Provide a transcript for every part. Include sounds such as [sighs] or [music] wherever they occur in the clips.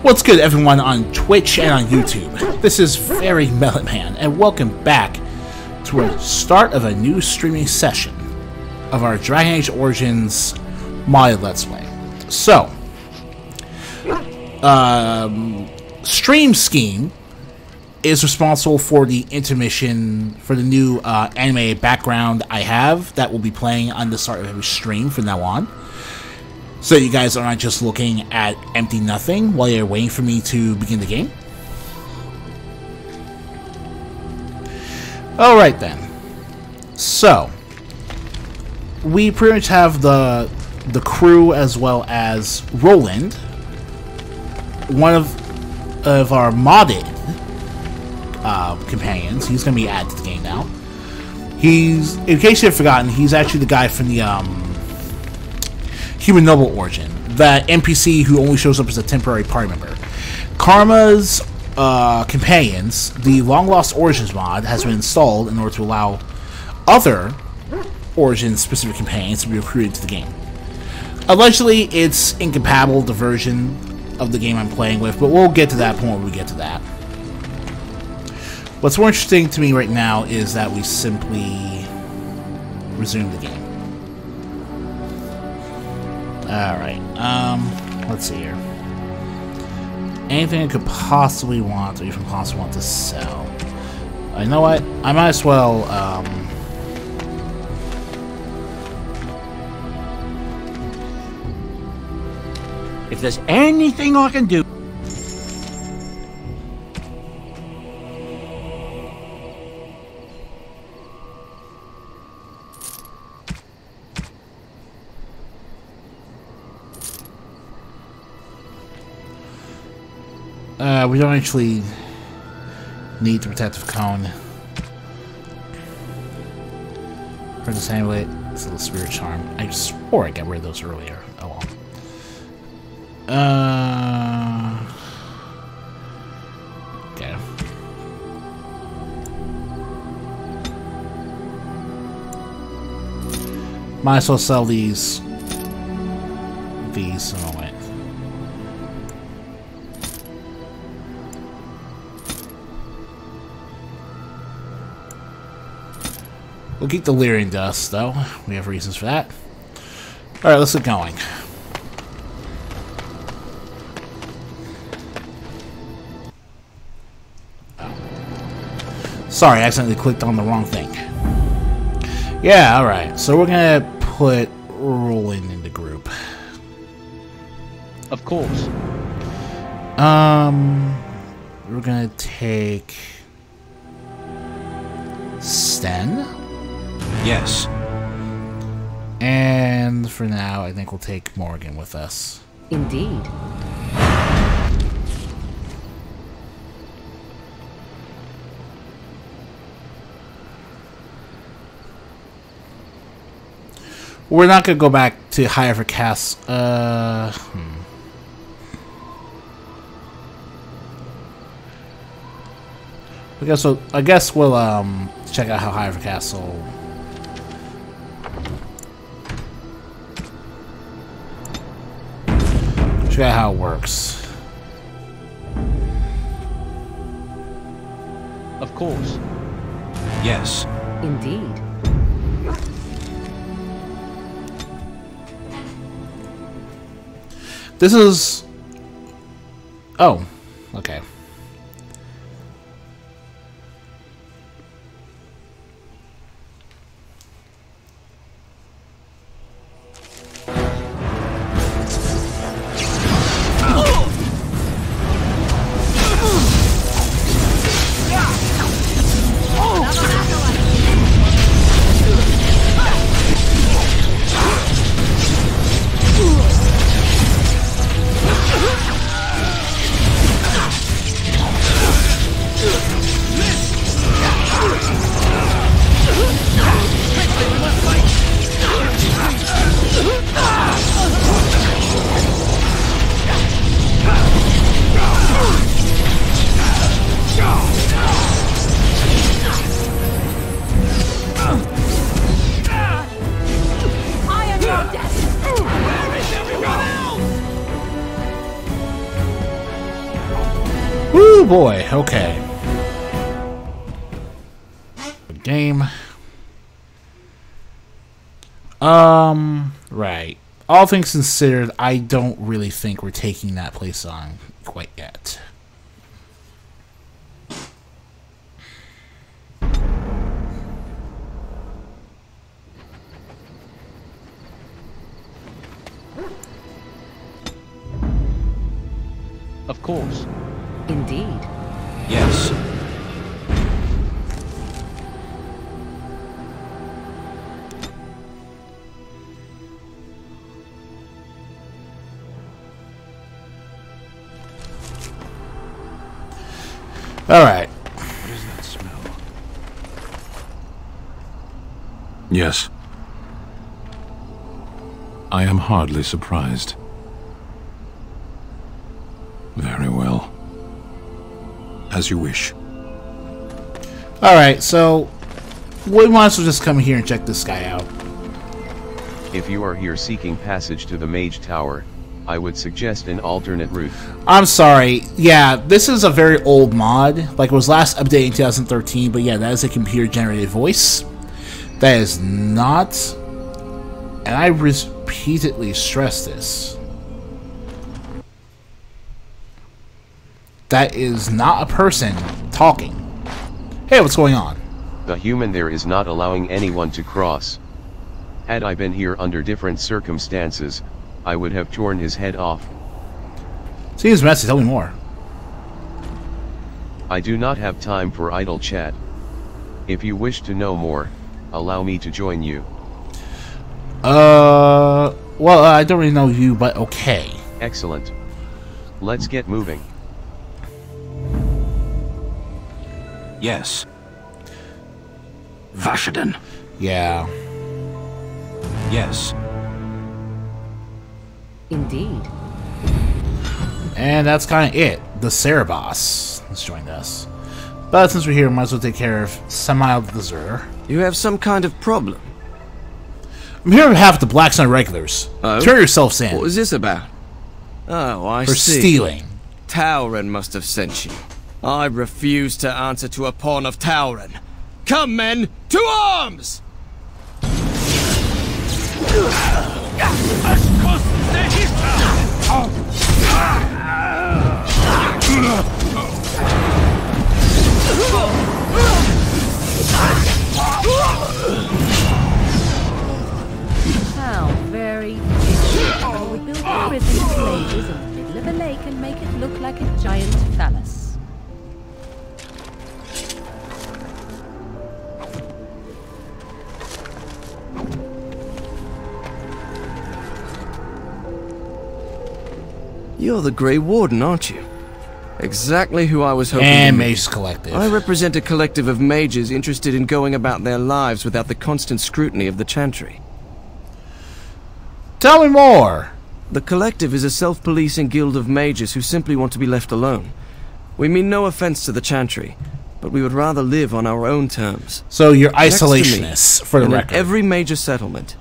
What's good, everyone on Twitch and on YouTube? This is Very Melon Man, and welcome back to a start of a new streaming session of our Dragon Age Origins modded Let's Play. So, um, Stream Scheme is responsible for the intermission for the new uh, anime background I have that will be playing on the start of every stream from now on. So you guys aren't just looking at empty nothing while you're waiting for me to begin the game. Alright then. So we pretty much have the the crew as well as Roland, one of of our modded uh, companions. He's going to be added to the game now. He's, in case you have forgotten, he's actually the guy from the um, Human Noble Origin, that NPC who only shows up as a temporary party member. Karma's uh, companions, the Long Lost Origins mod, has been installed in order to allow other Origin-specific companions to be recruited to the game. Allegedly, it's incompatible with the version of the game I'm playing with, but we'll get to that point when we get to that. What's more interesting to me right now is that we simply resume the game. Alright, um, let's see here. Anything I could possibly want, or even possibly want to sell. You know what? I might as well, um... If there's anything I can do... Uh, we don't actually need the protective cone. For Princess Amulet, it's a little spirit charm. I swore I got rid of those earlier. Oh well. Uh. Okay. Might as well sell these. These in a We'll keep the Lyrium dust, though. We have reasons for that. Alright, let's get going. Oh. Sorry, I accidentally clicked on the wrong thing. Yeah, alright. So we're gonna put Roland in the group. Of course. Um, we're gonna take Yes. And for now, I think we'll take Morgan with us. Indeed. We're not gonna go back to High for Cass. Uh, hmm. I guess we'll, I guess we'll um check out how Highever Castle Check out how it works. Of course. Yes. Indeed. This is. Oh, okay. Things considered, I don't really think we're taking that place on quite yet. Of course. Indeed. Yes. Yes. I am hardly surprised. Very well. As you wish. All right, so we might as well just come here and check this guy out. If you are here seeking passage to the Mage Tower, I would suggest an alternate route. I'm sorry. Yeah, this is a very old mod. Like it was last updated in 2013, but yeah, that is a computer generated voice. That is not and I repeatedly stress this. That is not a person talking. Hey, what's going on? The human there is not allowing anyone to cross. Had I been here under different circumstances, I would have torn his head off. Seems messy, tell me more. I do not have time for idle chat. If you wish to know more, allow me to join you. Uh, well, I don't really know you, but okay. Excellent. Let's get moving. Yes. Vashadin. Yeah. Yes. Indeed. And that's kind of it. The Saarebas has joined us. But since we're here, might as well take care of Samael the Zur. You have some kind of problem. I'm here on behalf of the Blackstone Irregulars. Oh? Turn yourselves in What was this about? Oh, I for see. For stealing. Tauren must have sent you. I refuse to answer to a pawn of Tauren. Come, men, to arms! How very. I would build a prison for mages in the middle of a lake and make it look like a giant phallus. You're the Grey Warden, aren't you? Exactly who I was hoping And to meet. Collective. I represent a collective of mages interested in going about their lives without the constant scrutiny of the Chantry. Tell me more. The collective is a self-policing guild of mages who simply want to be left alone. We mean no offense to the Chantry, but we would rather live on our own terms. So you're me, isolationists, for the and in record. every major settlement,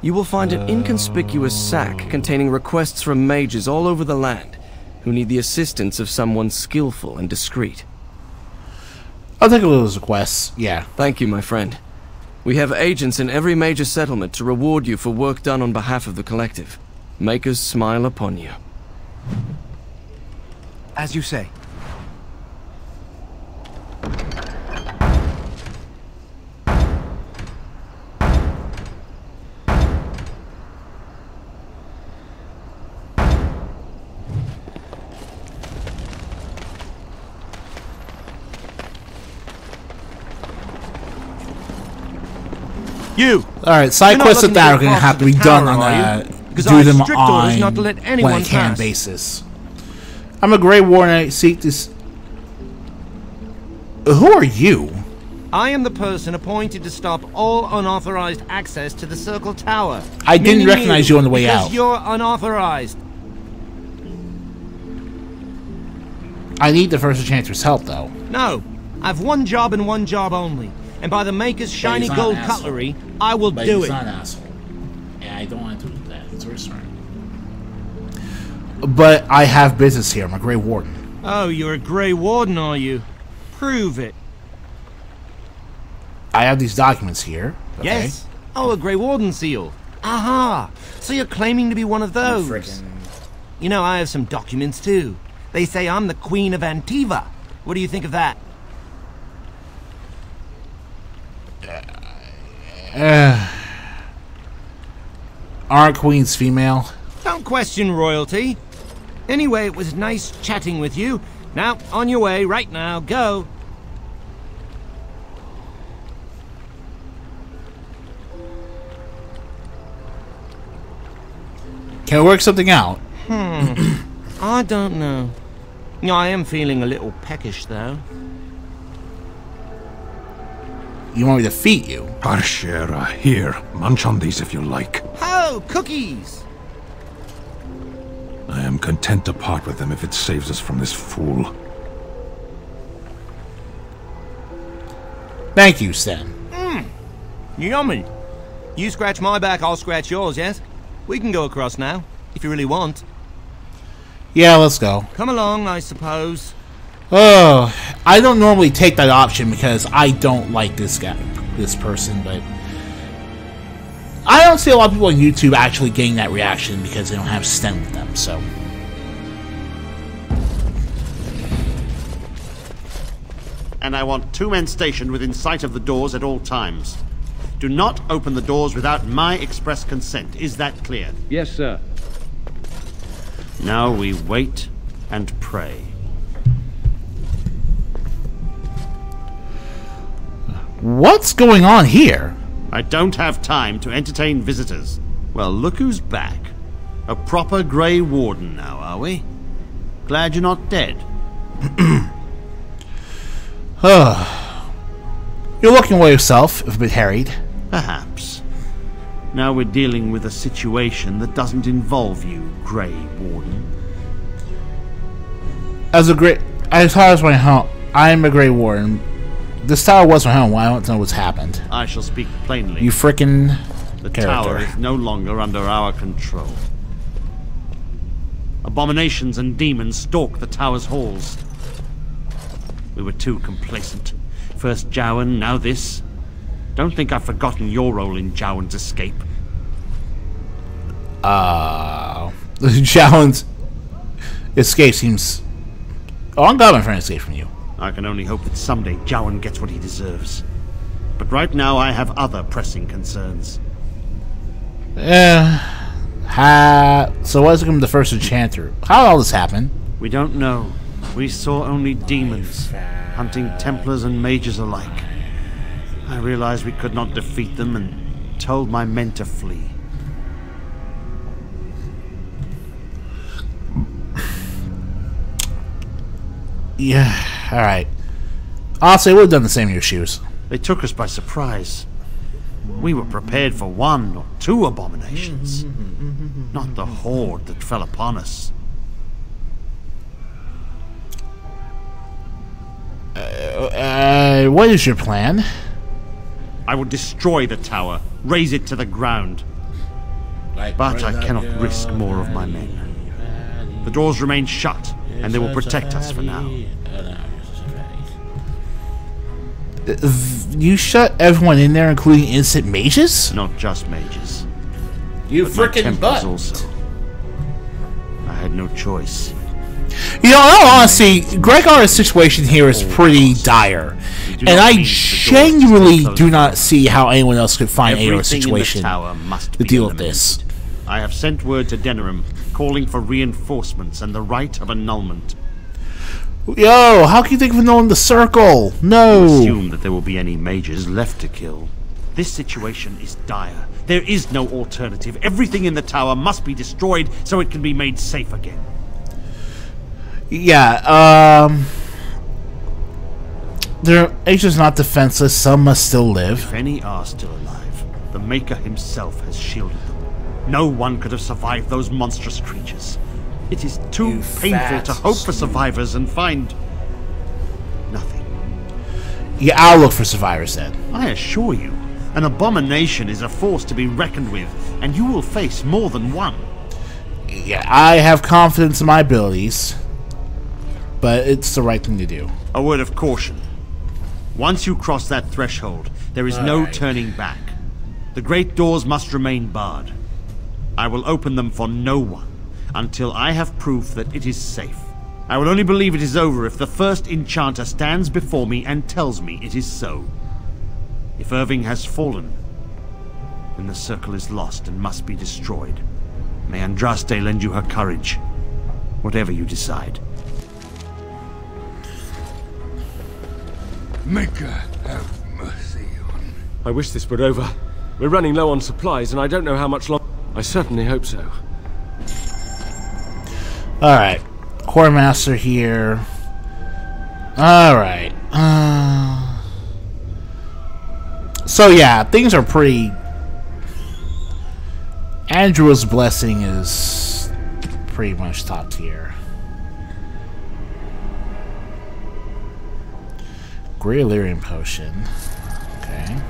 you will find an inconspicuous sack containing requests from mages all over the land who need the assistance of someone skillful and discreet. I'll take a little requests. Yeah. Thank you, my friend. We have agents in every major settlement to reward you for work done on behalf of the collective. Make us smile upon you. As you say. You! Alright, side quests like that are going to have to be done on a do them on not to let when I can pass. basis. I'm a Grey Warden. I seek this. Who are you? I am the person appointed to stop all unauthorized access to the Circle Tower. I didn't recognize you on the way out. you're unauthorized. I need the First Enchanter's help, though. No, I've one job and one job only. And by the Maker's shiny not gold cutlery, I will do it. an asshole. And I don't want to do that. It's very smart. But I have business here. I'm a Grey Warden. Oh, you're a Grey Warden, are you? Prove it. I have these documents here. Okay. Yes. Oh, a Grey Warden seal. Aha! So you're claiming to be one of those. Frickin' You know, I have some documents too. They say I'm the Queen of Antiva. What do you think of that? Aren't queens female? Don't question royalty. Anyway, it was nice chatting with you. Now, on your way, right now, go. Can we work something out? Hmm. [coughs] I don't know. I am feeling a little peckish, though. You want me to feed you? Arshera, here. Munch on these if you like. Oh, cookies! I am content to part with them if it saves us from this fool. Thank you, Sten. Hmm. Yummy. You scratch my back, I'll scratch yours, yes? We can go across now, if you really want. Yeah, let's go. Come along, I suppose. Oh, I don't normally take that option because I don't like this guy, this person, but I don't see a lot of people on YouTube actually getting that reaction because they don't have Sten with them. So and I want two men stationed within sight of the doors at all times. Do not open the doors without my express consent. Is that clear? Yes, sir. Now we wait and pray. What's going on here? I don't have time to entertain visitors. Well, look who's back. A proper Grey Warden now, are we? Glad you're not dead. [clears throat] Ah. You're looking well yourself, if a bit harried. Perhaps. Now we're dealing with a situation that doesn't involve you, Grey Warden. As a great, as far as my home, I am a Grey Warden. This tower was my home. I don't know what's happened. I shall speak plainly. You frickin' The character. tower is no longer under our control. Abominations and demons stalk the tower's halls. We were too complacent. First Jowan, now this. Don't think I've forgotten your role in Jowan's escape. Uh, [laughs] Jowan's escape seems. Oh, I'm glad my friend escaped from you. I can only hope that someday Jowan gets what he deserves. But right now I have other pressing concerns. Yeah. Ha. So, what's become the first enchanter? How did all this happen? We don't know. We saw only demons, hunting Templars and mages alike. I realized we could not defeat them and told my men to flee. Yeah. All right. Honestly, I would have done the same in your shoes. They took us by surprise. We were prepared for one or two abominations, not the horde that fell upon us. Uh, uh, what is your plan? I will destroy the tower, raze it to the ground. But I cannot risk more of my men. The doors remain shut, and they will protect us for now. You shut everyone in there, including innocent mages? Not just mages. You but my Templars also. I had no choice. You know, in all honesty, Greagoir's situation here is pretty dire. And I need the doors to genuinely do not see how anyone else could find any other in the situation tower must to be deal with eliminated. this. I have sent word to Denerim, calling for reinforcements and the right of annulment. Yo, how can you think of knowing the circle? No. Assume that there will be any mages left to kill. This situation is dire. There is no alternative. Everything in the tower must be destroyed so it can be made safe again. Yeah, um. Their is not defenseless, some must still live. If any are still alive, the Maker himself has shielded. No one could have survived those monstrous creatures. It is too You painful to hope for survivors and find nothing. Yeah, I'll look for survivors then. I assure you, an abomination is a force to be reckoned with, and you will face more than one. Yeah, I have confidence in my abilities. but it's the right thing to do. A word of caution. Once you cross that threshold, there is no Alright. turning back. The great doors must remain barred. I will open them for no one until I have proof that it is safe. I will only believe it is over if the first enchanter stands before me and tells me it is so. If Irving has fallen, then the circle is lost and must be destroyed. May Andraste lend you her courage, whatever you decide. Maker, have mercy on. Me. I wish this were over. We're running low on supplies, and I don't know how much longer. I certainly hope so. Alright. Whoremaster here. Alright. Uh, so yeah, things are pretty... Andraste's blessing is pretty much top tier. Grey Illyrian potion. Okay.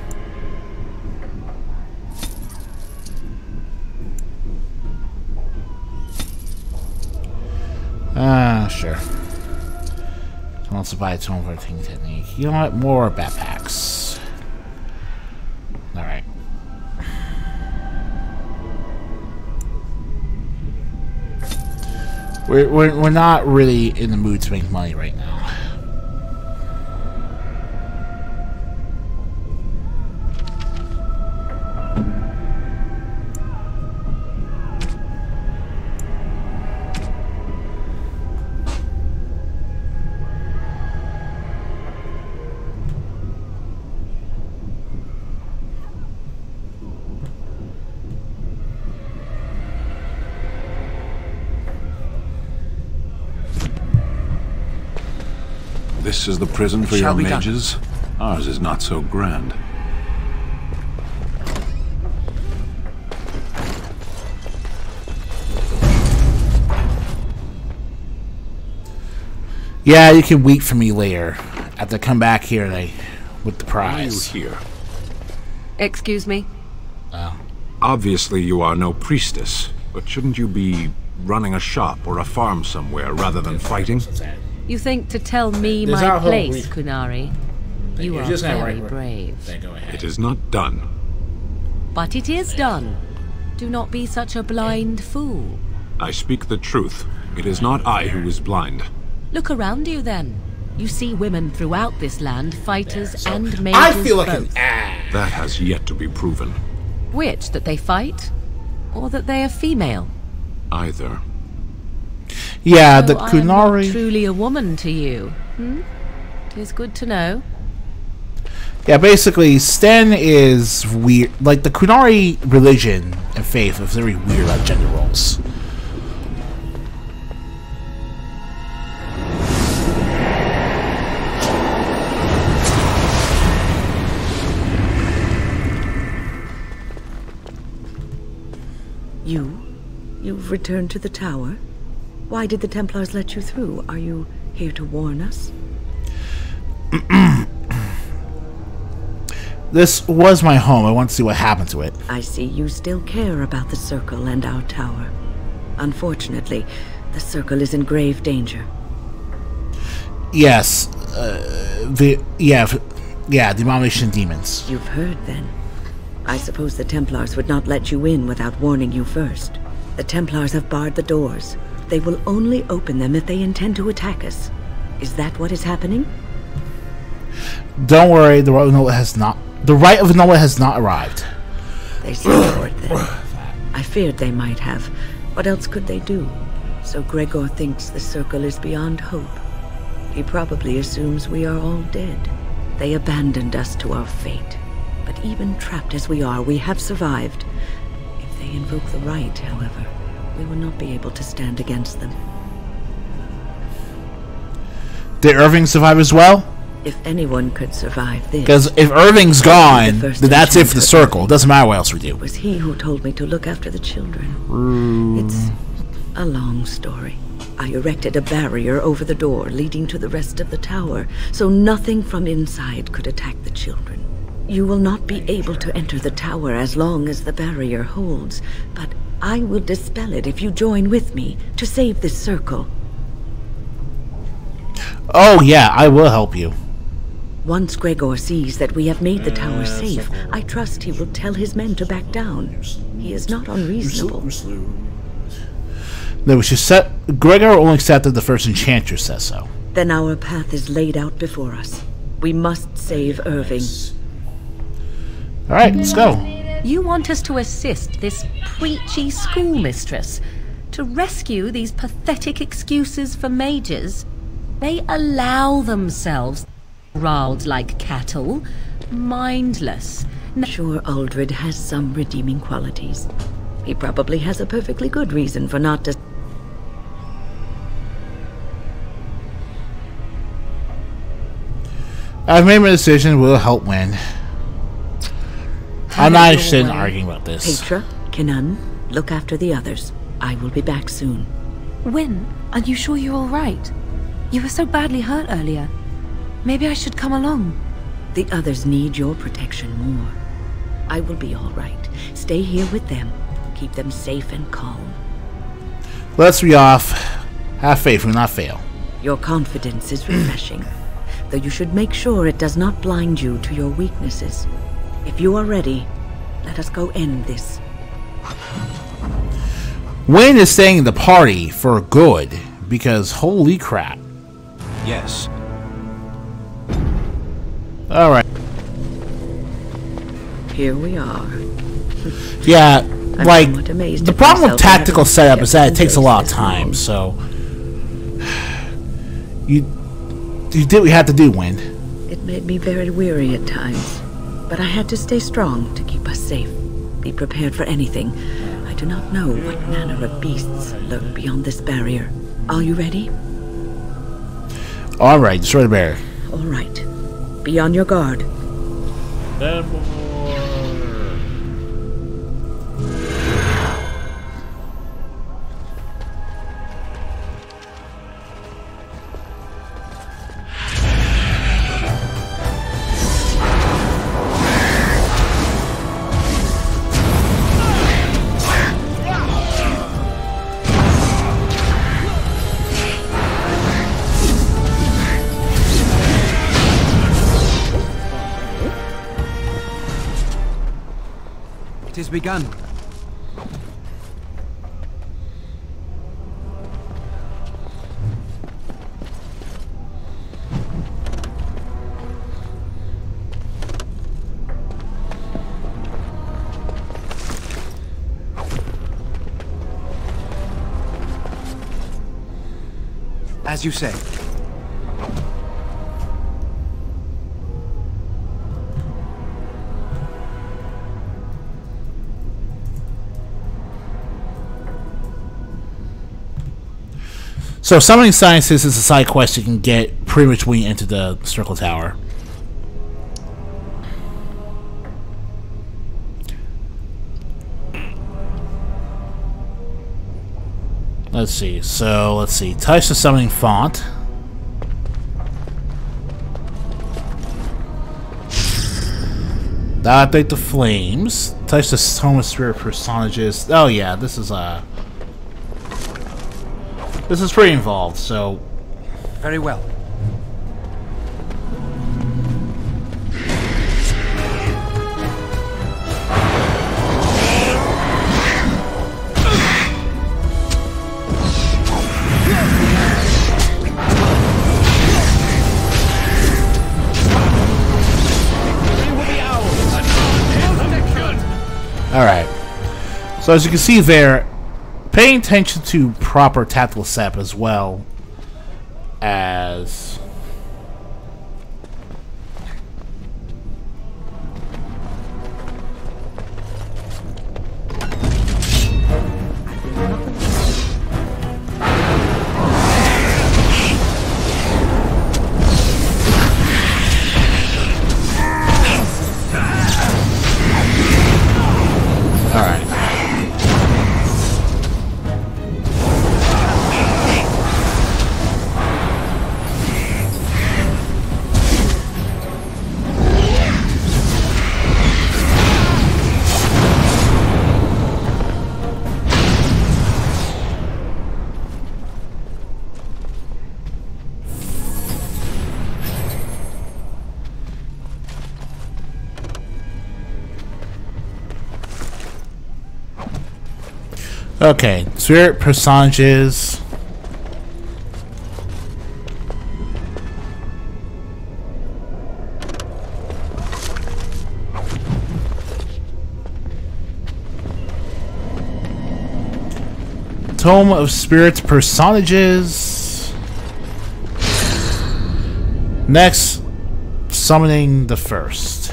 Ah, sure. Wants to buy its own voting technique. You what? More backpacks. Alright. We're, we're, we're not really in the mood to make money right now. This is the prison for your be done. mages? Ours is not so grand. Yeah, you can wait for me later. I have to come back here and I, with the Why are you prize. here? Excuse me? Oh. Obviously you are no priestess, but shouldn't you be running a shop or a farm somewhere rather than fighting? You think to tell me There's my place, week. Qunari? You you. are Just very write- brave. go ahead. It is not done. But it is done. Do not be such a blind fool. I speak the truth. It is not I who is blind. Look around you then. You see women throughout this land, fighters and mages I feel like an both. ass. That has yet to be proven. Which, that they fight? Or that they are female? Either. Yeah, So the I am not Qunari. truly a woman to you. Hmm? Tis good to know. Yeah, basically, Sten is weird. Like, the Qunari religion and faith is very weird about gender roles. You? You've returned to the tower? Why did the Templars let you through? Are you here to warn us? [clears throat] This was my home. I want to see what happened to it. I see you still care about the Circle and our tower. Unfortunately, the Circle is in grave danger. Yes, uh, the yeah, yeah, the abomination demons. You've heard, then. I suppose the Templars would not let you in without warning you first. The Templars have barred the doors. They will only open them if they intend to attack us. Is that what is happening? Don't worry, the right of Nola has not. The right of Nola has not arrived. They it then. I feared they might have. What else could they do? So Greagoir thinks the circle is beyond hope. He probably assumes we are all dead. They abandoned us to our fate. But even trapped as we are, we have survived. If they invoke the right, however, we will not be able to stand against them. Did Irving survive as well? If anyone could survive this, Because if Irving's gone, The then that's it for the circle. It doesn't matter what else we do. it was he who told me to look after the children. It's a long story. I erected a barrier over the door leading to the rest of the tower, so nothing from inside could attack the children. You will not be able to enter the tower as long as the barrier holds, but I will dispel it if you join with me to save this circle. Oh yeah, I will help you. Once Greagoir sees that we have made the tower safe, I trust he will tell his men to back down. He is not unreasonable. No, we should set. Greagoir only accepted the first enchantress says so. Then our path is laid out before us. We must save Irving. All right, let's go. You want us to assist this preachy schoolmistress to rescue these pathetic excuses for mages? They allow themselves ruled like cattle, mindless. Sure, Uldred has some redeeming qualities. He probably has a perfectly good reason for not to. I've made my decision. We'll help win. I'm not interested in arguing about this. Petra, Kinnon, um, look after the others. I will be back soon. When? Are you sure you're all right? You were so badly hurt earlier. Maybe I should come along. The others need your protection more. I will be all right. Stay here with them. Keep them safe and calm. Let's be off. Have faith, we will not fail. Your confidence is refreshing, though you should make sure it does not blind you to your weaknesses. If you are ready, let us go end this. Wynne is staying in the party for good, because holy crap. Yes. Alright. Here we are. [laughs] yeah, like, the problem with tactical setup is that it takes a lot of time, so... [sighs] You, you did what you had to do, Wynne. It made me very weary at times, but I had to stay strong to keep us safe. Be prepared for anything. I do not know what manner of beasts lurk beyond this barrier. Are you ready? Alright, destroy the barrier. Alright. Be on your guard. has begun. As you say. So Summoning Sciences is a side quest you can get pretty much when you enter the circle tower. Let's see. So let's see. Touch the summoning font. Activate the flames. Touch the Soma Spirit personages. Oh yeah, this is a. Uh, this is pretty involved, so... Very well. Alright. So as you can see there, paying attention to proper tactical setup as well as Okay, spirit personages. Tome of Spirits personages. Next, summoning the first.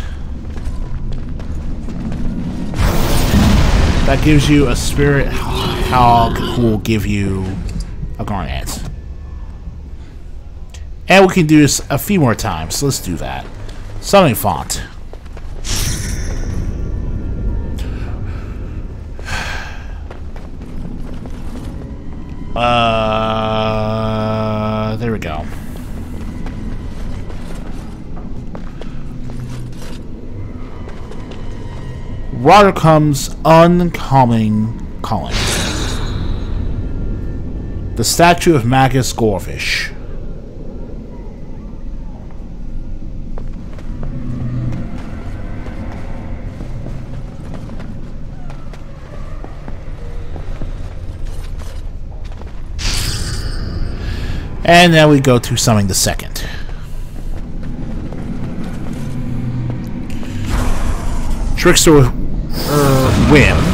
That gives you a spirit who will give you a garnet. And we can do this a few more times, so let's do that. Summoning font. Uh, there we go. Water comes uncommon calling. The statue of Magus Gorvish. And now we go to summon the second. Trickster uh, Whim.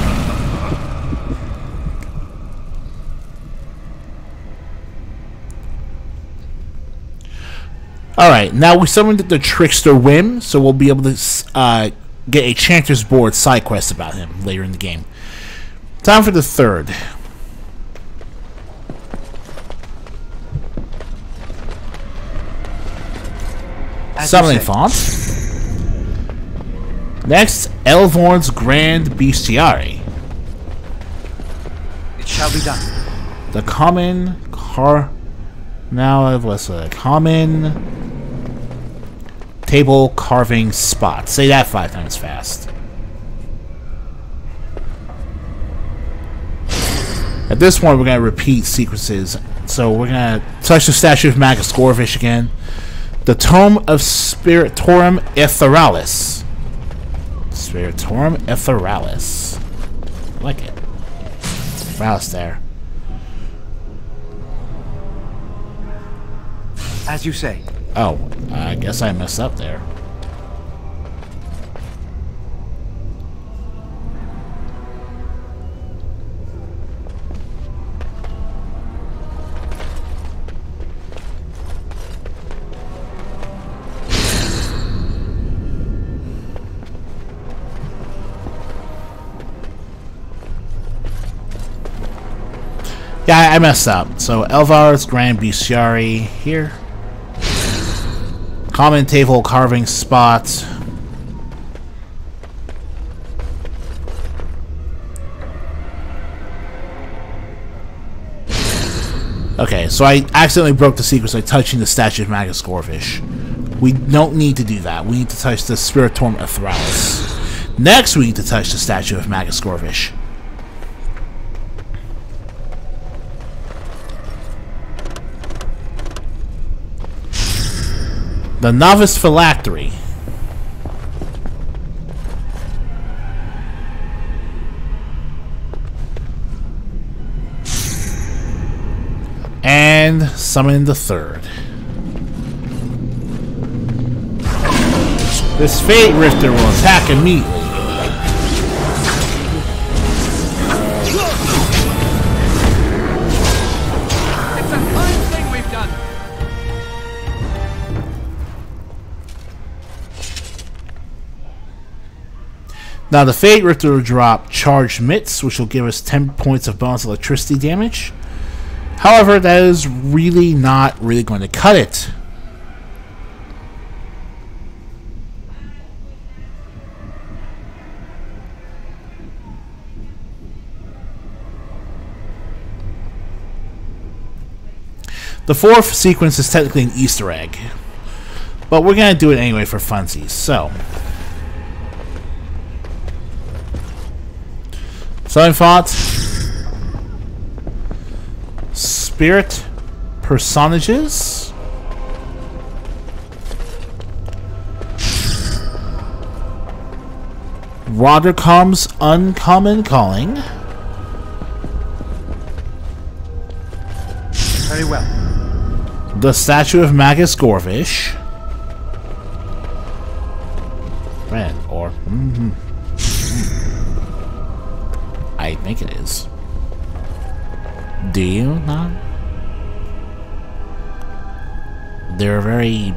Alright, now we summoned the Trickster Whim, so we'll be able to uh, get a Chanter's Board side quest about him later in the game. Time for the third. Summoning font. Next, Elvorn's Grand Bestiary. It shall be done. The common car. Now it was a common table carving spot. Say that five times fast. At this point, we're gonna repeat sequences. So we're gonna touch the statue of Magus Gorvish again. The Tome of Spiritorum Etherealis. Spiritorum Etherealis. I like it. Mouse there. As you say. Oh, I guess I messed up there. Yeah, I messed up. So Elvar's Grand Bestiary here. Common table carving spot. Okay, so I accidentally broke the sequence by touching the statue of Magus Gorvish. We don't need to do that. We need to touch the Spiritorum Etherealis. Next, we need to touch the statue of Magus Gorvish. The Novice Phylactery. And summon the third. This Fate Rifter will attack immediately. Now the Fate Rifter will drop Charged Mitts, which will give us 10 points of bonus electricity damage. However, that is really not really going to cut it. The fourth sequence is technically an Easter egg. But we're going to do it anyway for funsies. So, Seinfahrt. Spirit personages. Rodercom's uncommon calling. Very well. The statue of Magus Gorvish. Man, or. Mm -hmm. I think it is. Do you not? They're very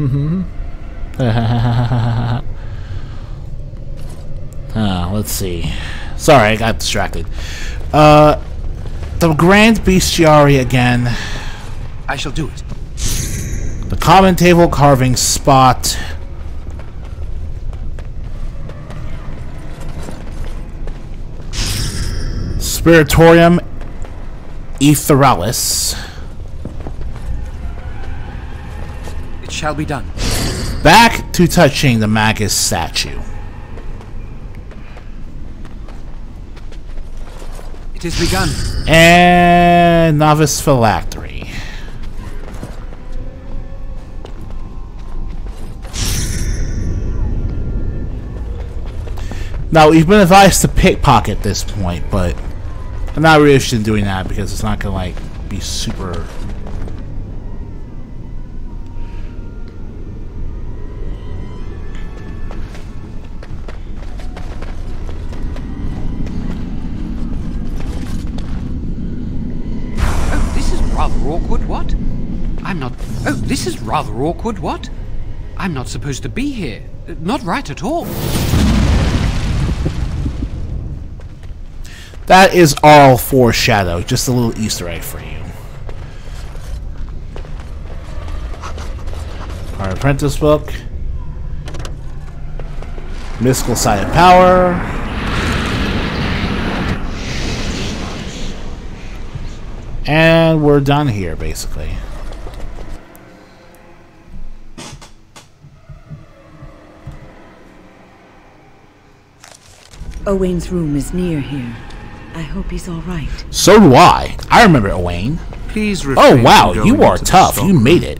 uh, [laughs] let's see. Sorry, I got distracted. Uh, the Grand Bestiary again. I shall do it. Common table carving spot. Spiritorium Aetheralis. It shall be done. Back to touching the Magus statue. It is begun. And Novice Phylactery. Now, we've been advised to pickpocket at this point, but I'm not really interested in doing that because it's not gonna, like, be super Oh, this is rather awkward, what? I'm not... Oh, this is rather awkward, what? I'm not supposed to be here. Not right at all. That is all foreshadow. Just a little Easter egg for you. Our apprentice book. Mystical Side of Power. And we're done here, basically. Owain's room is near here. I hope he's all right. So do I. I remember Owain. Please Oh wow, you are tough. You made it.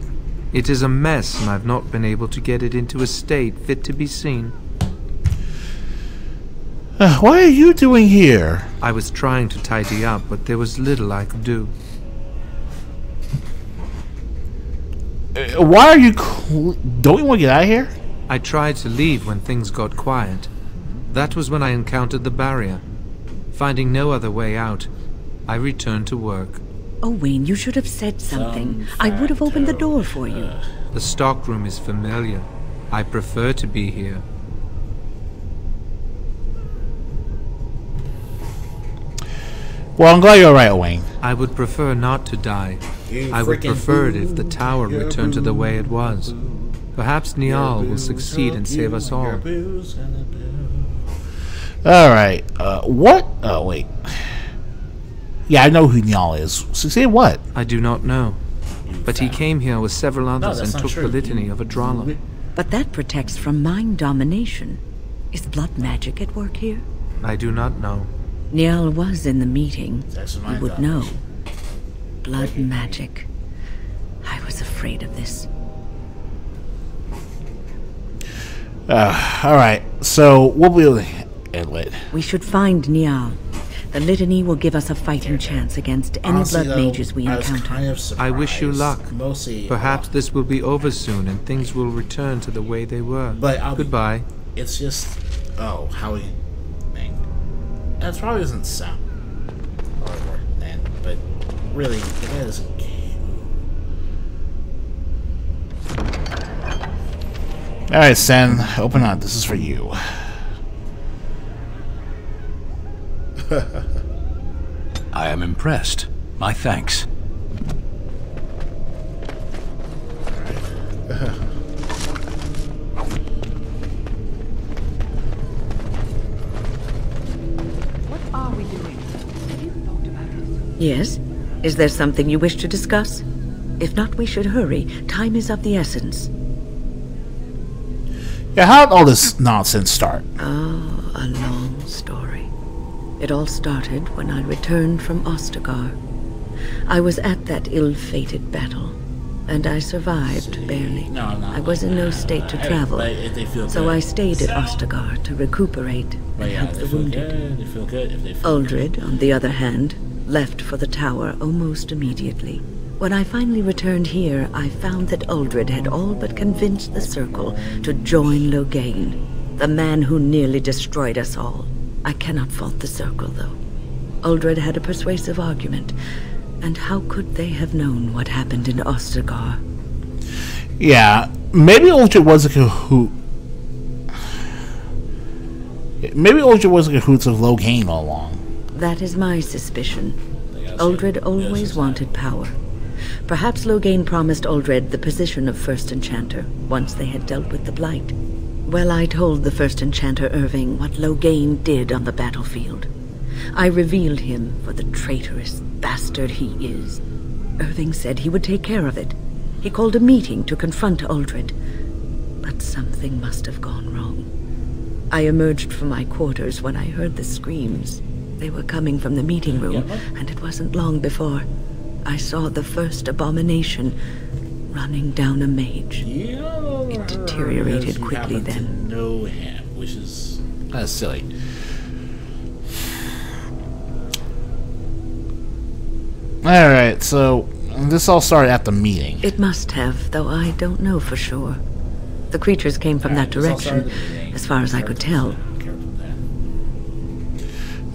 It is a mess, and I've not been able to get it into a state fit to be seen. Uh, what are you doing here? I was trying to tidy up, but there was little I could do. Uh, why are you... Don't you want to get out of here? I tried to leave when things got quiet. That was when I encountered the barrier. Finding no other way out, I returned to work. Oh, Wayne, you should have said something. Some I would have opened the door for you. The stockroom is familiar. I prefer to be here. Well, I'm glad you're right, Wayne. I would prefer not to die. You I would prefer it if the tower returned to the way it was. Perhaps Niall will succeed and save us all. Alright, uh, what? Oh, wait. Yeah, I know who Niall is. Succeed what? I do not know. But he came here with several others no, and took true. the litany of Adralla. But that protects from mind domination. Is blood magic at work here? I do not know. Niall was in the meeting. He would know. Blood magic. I was afraid of this. Uh, alright, so what will Edward? We should find Niall. The litany will give us a fighting chance against any Honestly, blood though, mages we encounter. Kind of I wish you luck. Mostly, uh, Perhaps this will be over soon and things will return to the way they were. But I'll Goodbye. Be, it's just... Oh, how we... That probably doesn't sound horrible, man, but really, it is. Alright, Sen, open up. This is for you. [laughs] I am impressed. My thanks. Yes? Is there something you wish to discuss? If not, we should hurry. Time is of the essence. Yeah, how did all this nonsense start? Oh, a long story. It all started when I returned from Ostagar. I was at that ill-fated battle. And I survived, barely. No, no. I was in no state to travel. but if they feel So. I stayed at Ostagar to recuperate and yeah, help they the feel wounded. good. They feel good. They feel Uldred, on the other hand, left for the tower almost immediately. When I finally returned here, I found that Uldred had all but convinced the Circle to join Loghain, the man who nearly destroyed us all. I cannot fault the Circle, though. Uldred had a persuasive argument, and how could they have known what happened in Ostagar? Yeah, maybe Uldred was a cahoot. Maybe Uldred was a cahoots of Loghain all along. That is my suspicion. Uldred always wanted power. Perhaps Loghain promised Uldred the position of First Enchanter once they had dealt with the Blight. Well, I told the First Enchanter Irving what Loghain did on the battlefield. I revealed him for the traitorous bastard he is. Irving said he would take care of it. He called a meeting to confront Uldred. But something must have gone wrong. I emerged from my quarters when I heard the screams. They were coming from the meeting room, and it wasn't long before I saw the first abomination running down a mage. It deteriorated quickly then. Know him, which is that's silly. All right, so this all started at the meeting. It must have, though I don't know for sure. The creatures came from that direction, as far as I could tell.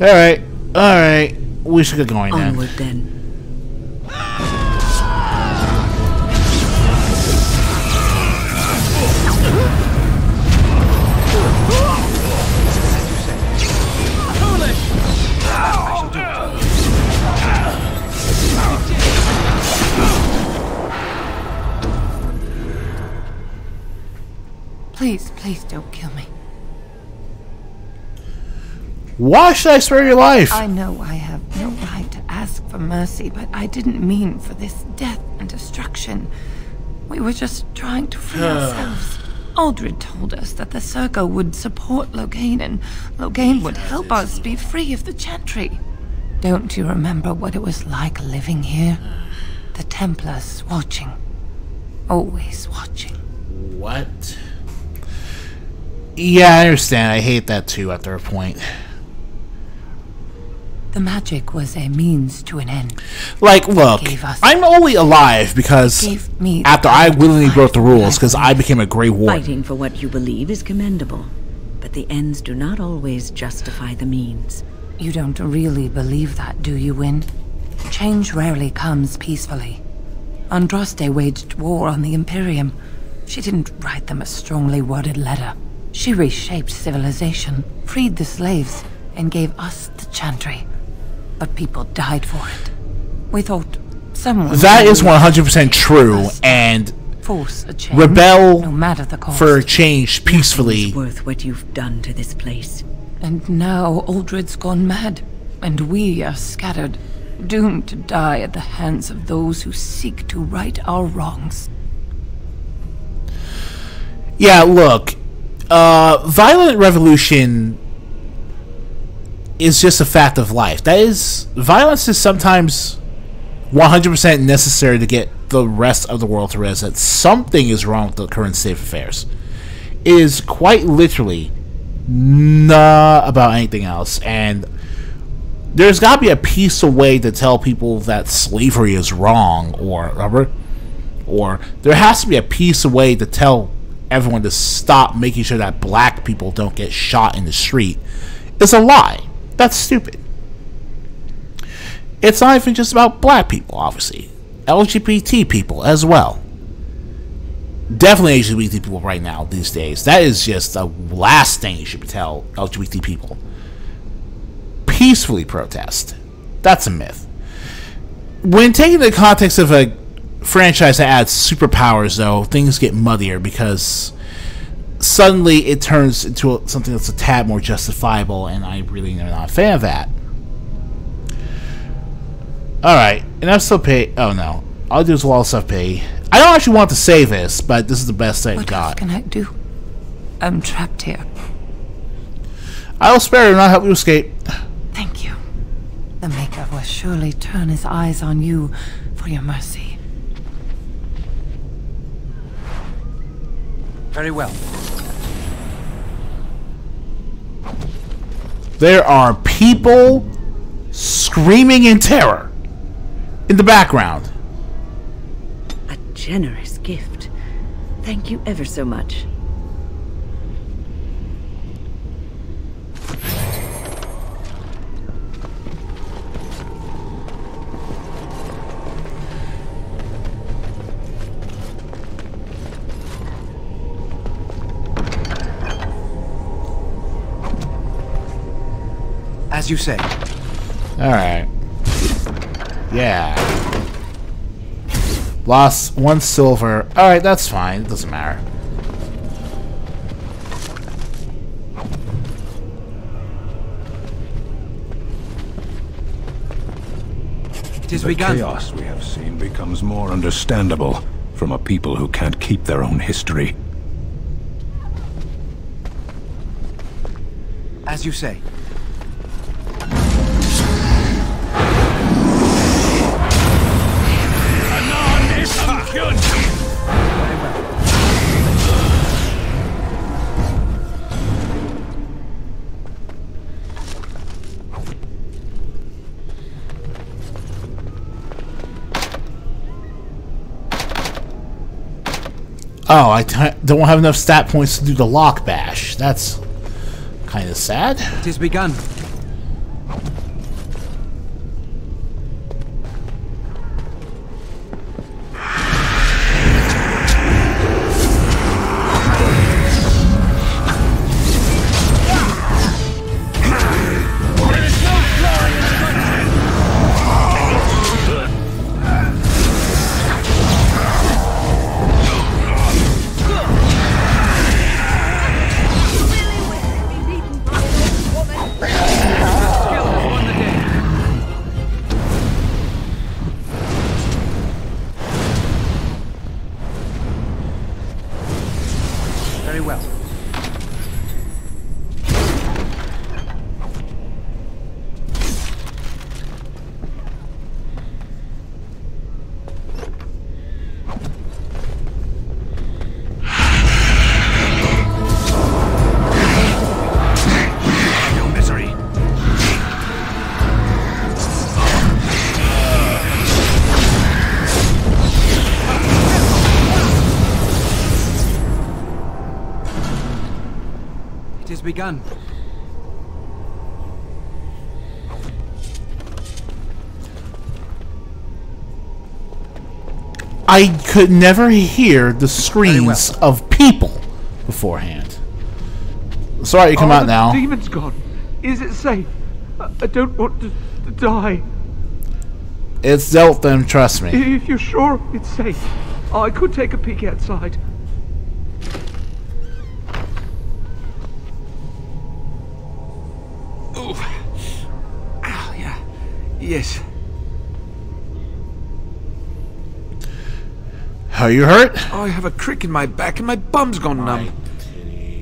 All right, all right, we should get going then. Onward then. Please, please don't kill me. Why should I spare your life? I know I have no right to ask for mercy, but I didn't mean for this death and destruction. We were just trying to free [sighs] ourselves. Uldred told us that the Circle would support Loghain and Loghain would help us be free of the Chantry. Don't you remember what it was like living here? The Templars watching. Always watching. What? Yeah, I understand. I hate that too after a point. The magic was a means to an end. Like, look, I'm only alive because me after I willingly broke the rules because I became a Grey Warden. Fighting for what you believe is commendable, but the ends do not always justify the means. You don't really believe that, do you, Wynne? Change rarely comes peacefully. Andraste waged war on the Imperium. She didn't write them a strongly worded letter. She reshaped civilization, freed the slaves, and gave us the Chantry. But people died for it. We thought someone... That is 100% true, and Force a change, rebel no matter the cost. for change peacefully. It's worth what you've done to this place. And now Uldred's gone mad, and we are scattered, doomed to die at the hands of those who seek to right our wrongs. Yeah, look, uh, violent revolution is just a fact of life. That is, violence is sometimes 100% necessary to get the rest of the world to realize that something is wrong with the current state of affairs. It is quite literally not about anything else, and there's got to be a peaceful way to tell people that slavery is wrong, or remember, or there has to be a peaceful way to tell everyone to stop making sure that black people don't get shot in the street. is a lie. That's stupid. It's not even just about black people, obviously. LGBT people as well. Definitely LGBT people right now, these days. That is just the last thing you should tell LGBT people. Peacefully protest. That's a myth. When taken in the context of a franchise that adds superpowers, though, things get muddier because suddenly it turns into a, something that's a tad more justifiable, and I really am not a fan of that. Alright, and I'm still pay. Oh no. I'll do is wall stuff pay. I don't actually want to say this, but this is the best I What got. can I do? I'm trapped here. I will spare you and not help you escape. Thank you. The Maker will surely turn his eyes on you for your mercy. Very well. There are people screaming in terror in the background. A generous gift. Thank you ever so much. As you say. Alright. Yeah. Lost one silver. Alright, that's fine. It doesn't matter. It is the begun. chaos we have seen becomes more understandable from a people who can't keep their own history. As you say. Oh, I t don't have enough stat points to do the lock bash. That's kind of sad. It has begun. I could never hear the screams well. of people beforehand. Sorry, you come oh, out now. Demon's gone. Is it safe? I don't want to, to die. It's dealt them, trust me. If you're sure it's safe, I could take a peek outside. Yes. Are you hurt? Oh, I have a crick in my back and my bum's gone numb.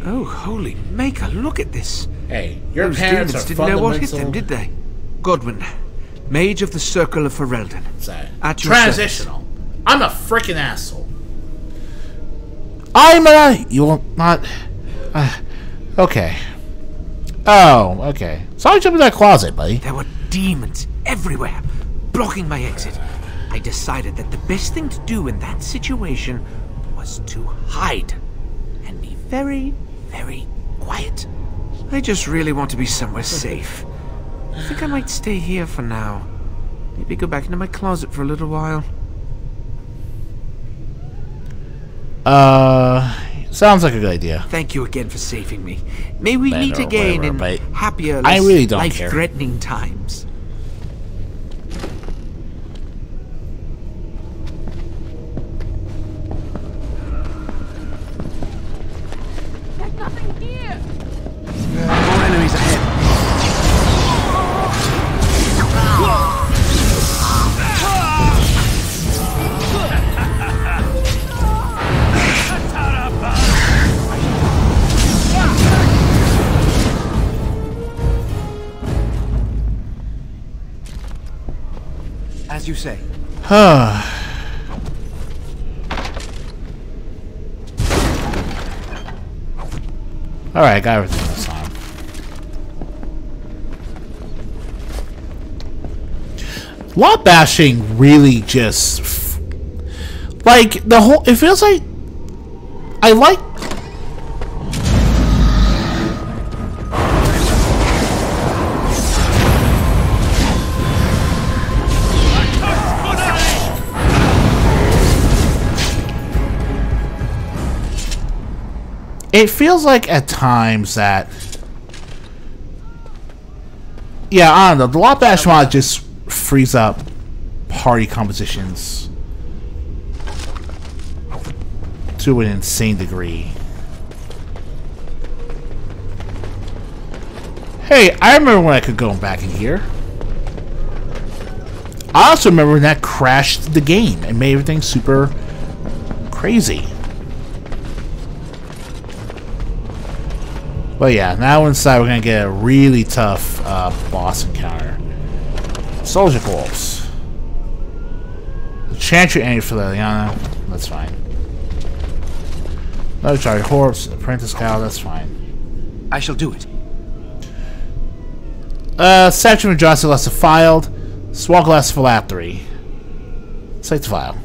Oh, holy maker, look at this. Hey, your Those parents demons didn't know what hit them, did they? Godwin, Mage of the Circle of Ferelden. At your Transitional. Service. I'm a freaking asshole. I'm a... You will not... Uh, okay. Oh, okay. So I jump in that closet, buddy. There were demons everywhere, blocking my exit. I decided that the best thing to do in that situation was to hide and be very, very quiet. I just really want to be somewhere safe. I think I might stay here for now. Maybe go back into my closet for a little while. Uh, sounds like a good idea. Thank you again for saving me. May we meet again whatever, in happier, less really life-threatening times. Say. [sighs] Alright, got everything this time. Lock bashing really just... Like, the whole... It feels like... I like... It feels like at times that... Yeah, I don't know. The Lock Bash mod just frees up party compositions to an insane degree. Hey, I remember when I could go back in here. I also remember when that crashed the game and made everything super crazy. But yeah, now inside we're gonna get a really tough uh, boss encounter. Soldier Wolves. Chantry Energy for Leliana, that's fine. No Charlie Horse, Apprentice Cowl, that's fine. I shall do it. Uh, Saturn of Jocelyn Less Filed, Swoglass Phylactery. Site to file.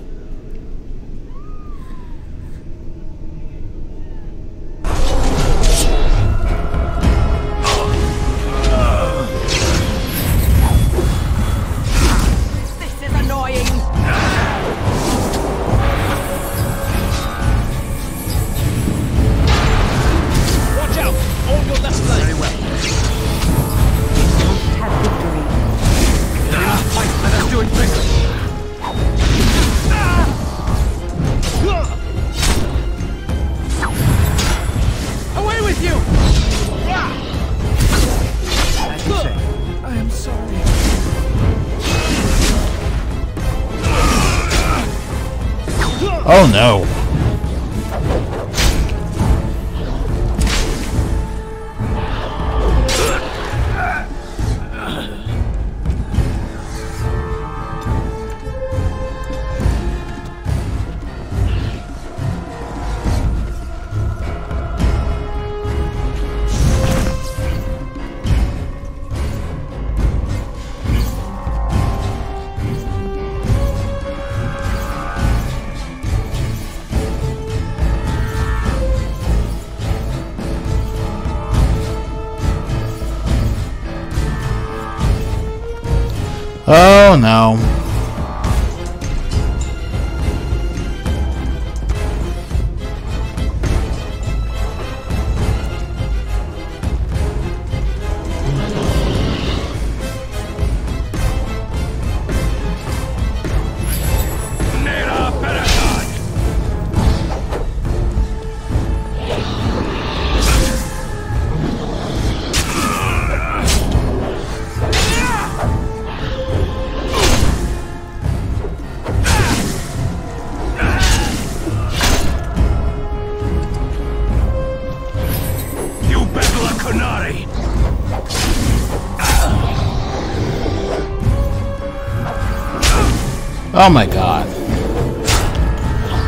Oh my god.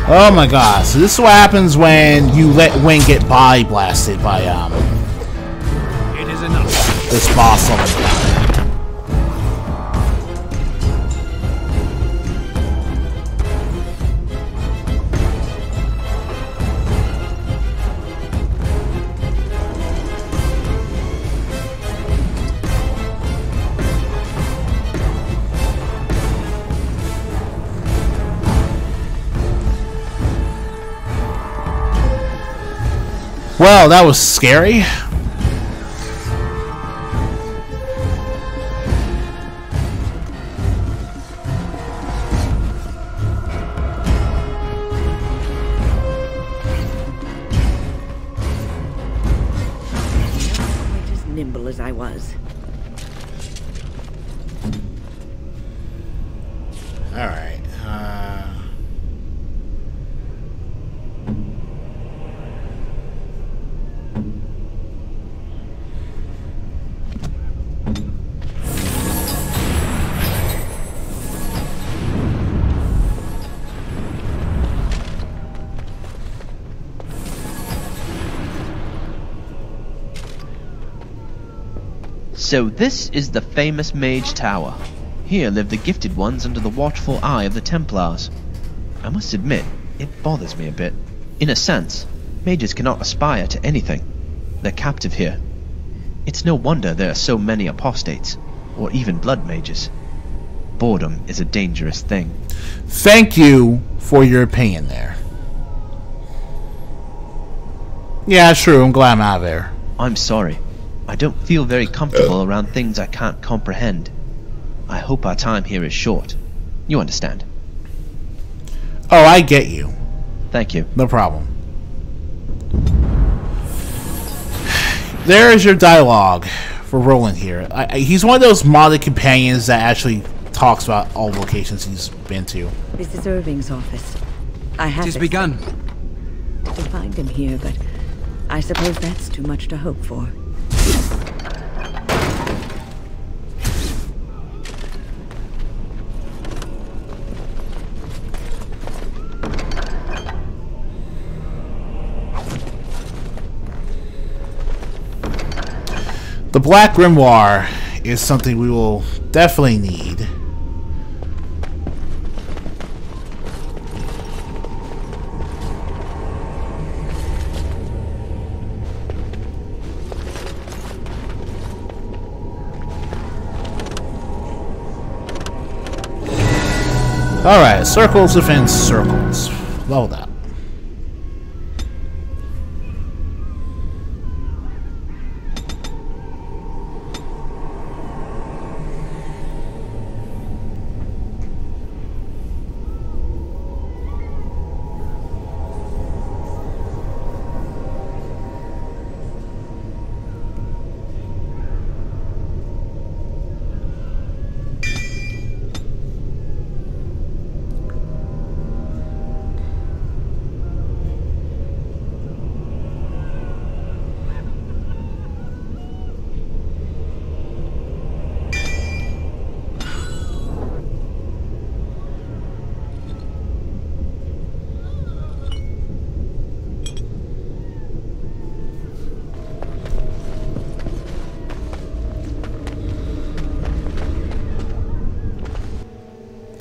Oh my god. So this is what happens when you let Wynne get body blasted by um It is enough. this boss level. Well, that was scary. So this is the famous Mage Tower. Here live the gifted ones under the watchful eye of the Templars. I must admit, it bothers me a bit. In a sense, mages cannot aspire to anything. They're captive here. It's no wonder there are so many apostates, or even blood mages. Boredom is a dangerous thing. Thank you for your opinion there. Yeah, true. I'm glad I'm out of there. I'm sorry. I don't feel very comfortable around things I can't comprehend. I hope our time here is short. You understand? Oh, I get you. Thank you. No problem. There is your dialogue for Roland here. I, I, he's one of those modded companions that actually talks about all locations he's been to. This is Irving's office. I have. It has begun. To find him here, but I suppose that's too much to hope for. The Black Grimoire is something we will definitely need. Alright, circles within circles. Love that.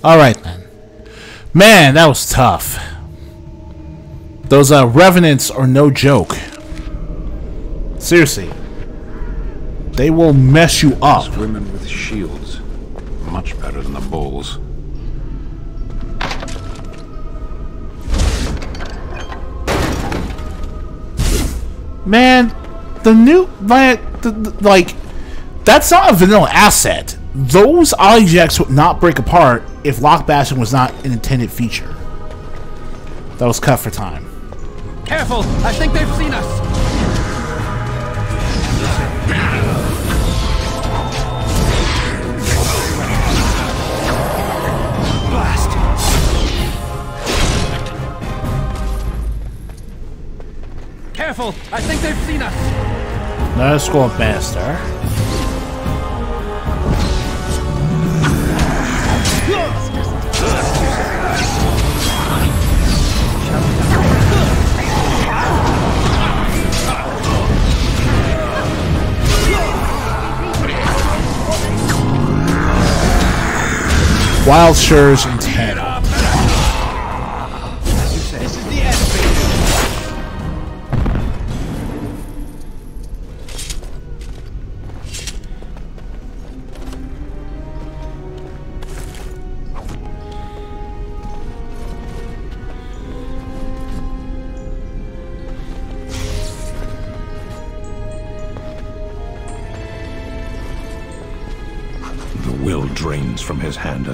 Alright then. Man, that was tough. Those uh, revenants are no joke. Seriously. They will mess you up. Those women with shields. Much better than the bulls. Man, the new like, the, the, like that's not a vanilla asset. Those objects would not break apart if lock bashing was not an intended feature. That was cut for time. Careful! I think they've seen us! Careful! I think they've seen us! Let's go faster. Wild and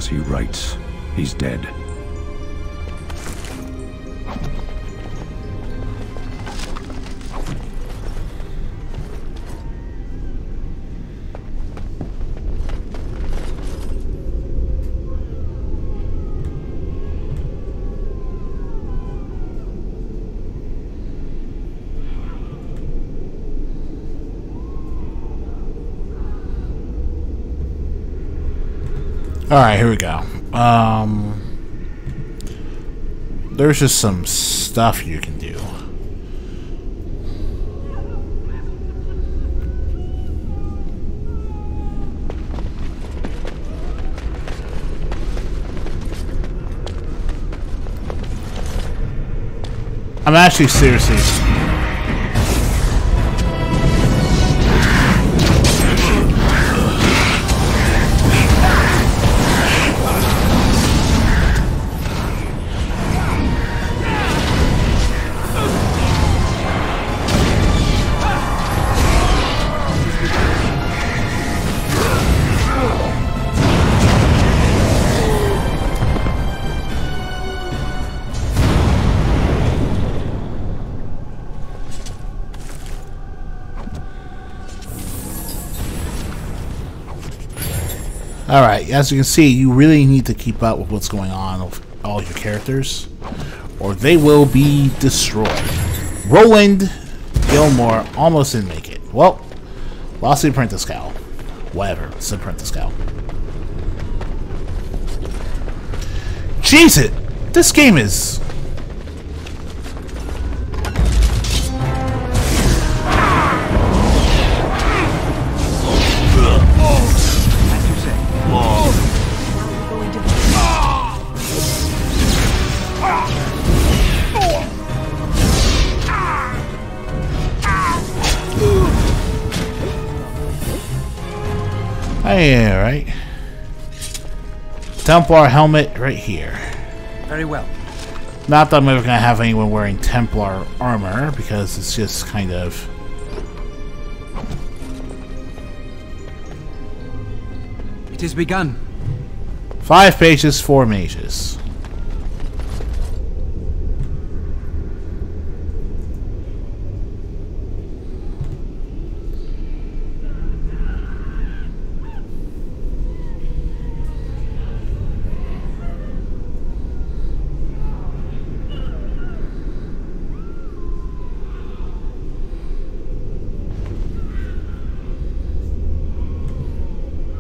as he writes. He's dead. All right, here we go. Um, there's just some stuff you can do. I'm actually seriously as you can see, you really need to keep up with what's going on with all your characters, or they will be destroyed. Roland Gilmore almost didn't make it. Well, lost the apprentice cowl. Whatever, it's the apprentice cowl. Jeez it! This game is Templar helmet right here. Very well. Not that I'm ever going to have anyone wearing Templar armor, because it's just kind of... It is begun. Five pages, four mages.